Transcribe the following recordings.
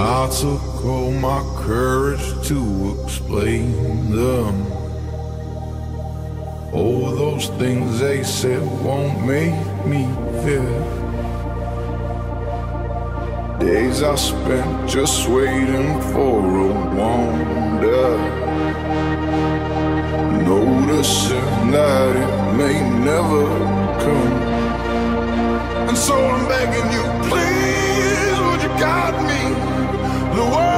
I took all my courage to explain them. All those things they said won't make me fear. Days I spent just waiting for a wonder. Noticing that it may never come. And so I'm begging you, please, would you guide me? the world.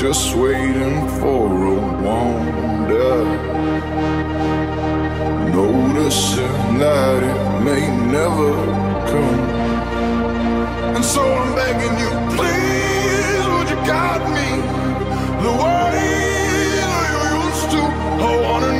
just waiting for a wonder. Noticing that it may never come. And so I'm begging you, please, would you guide me the way you used to? I wanna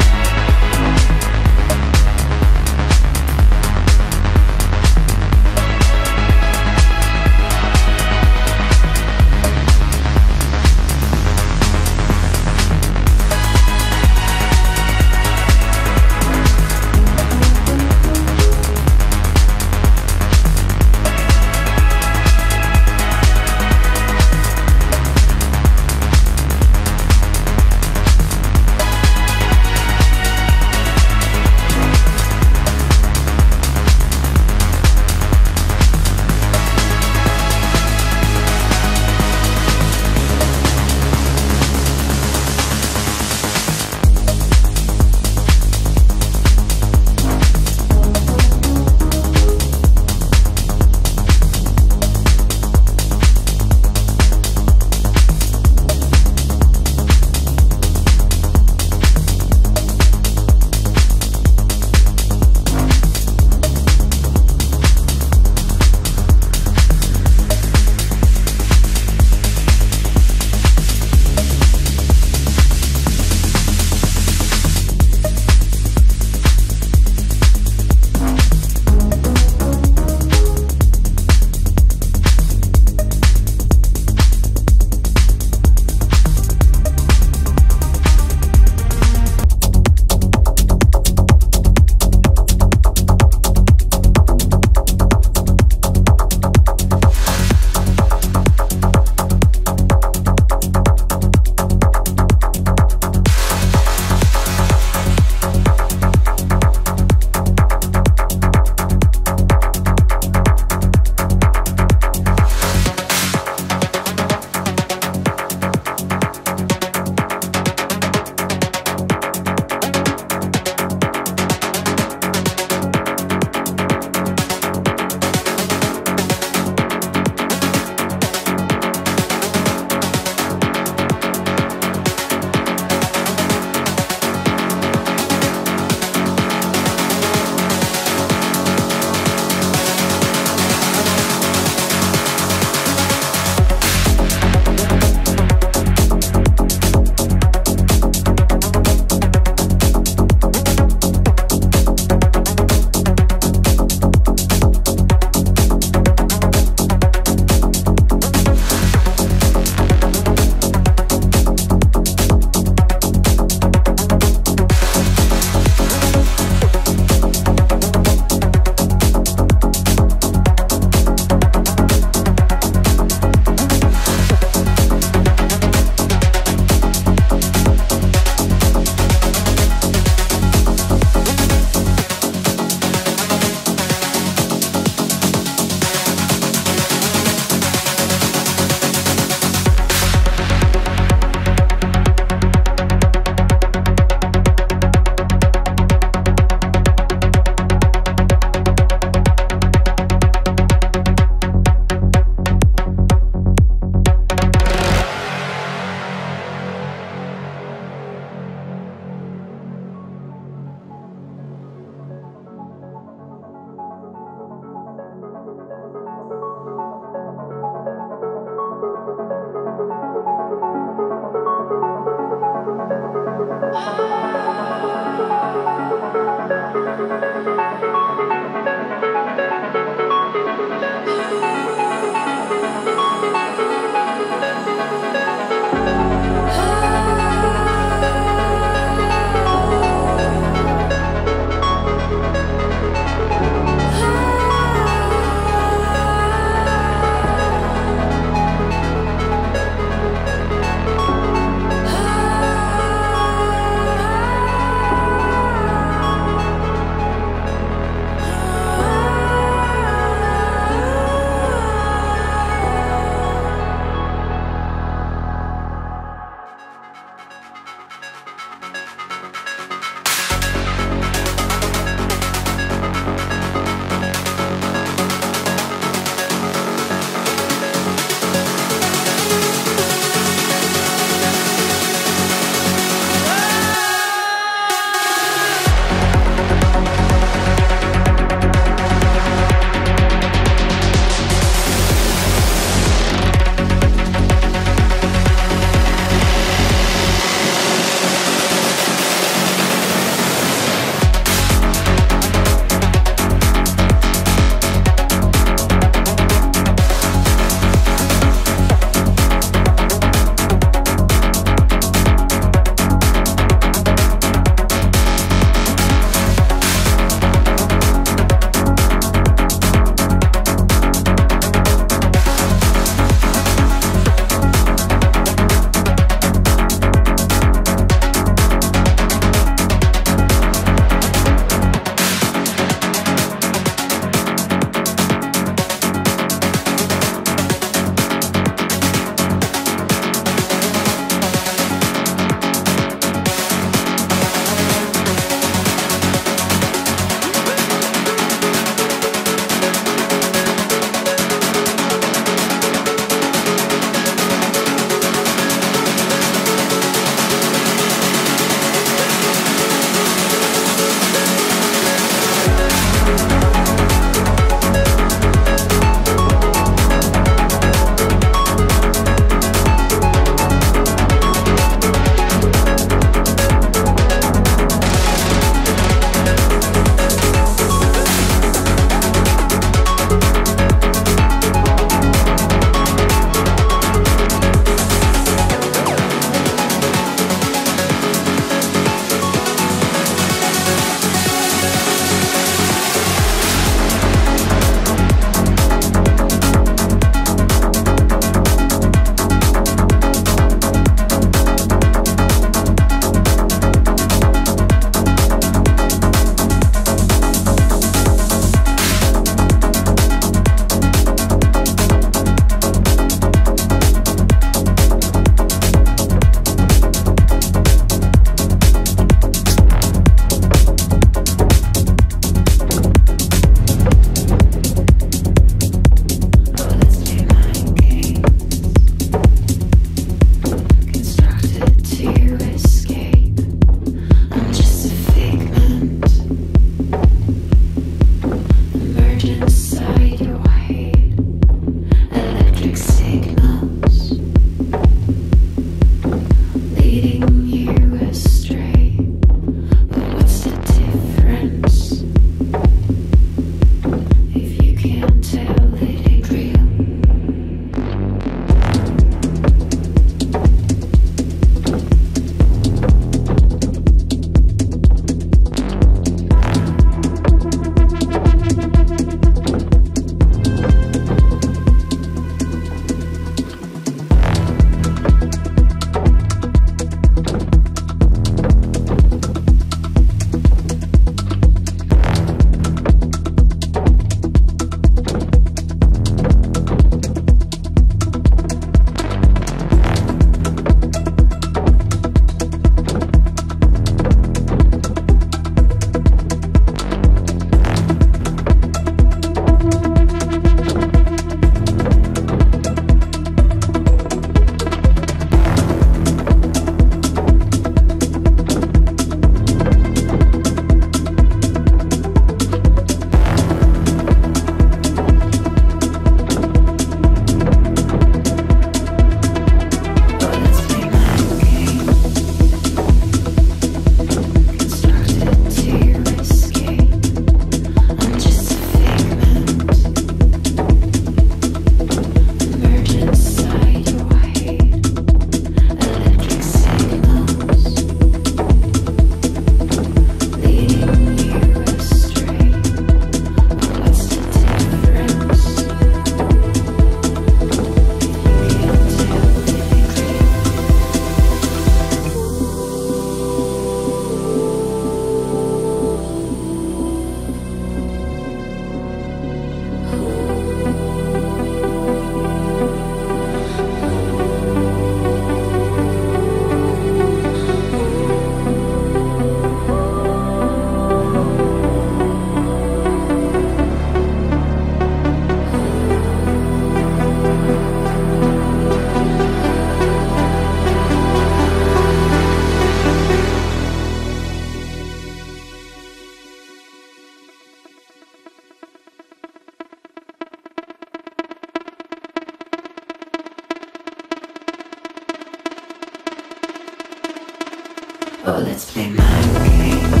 Oh, let's play my games.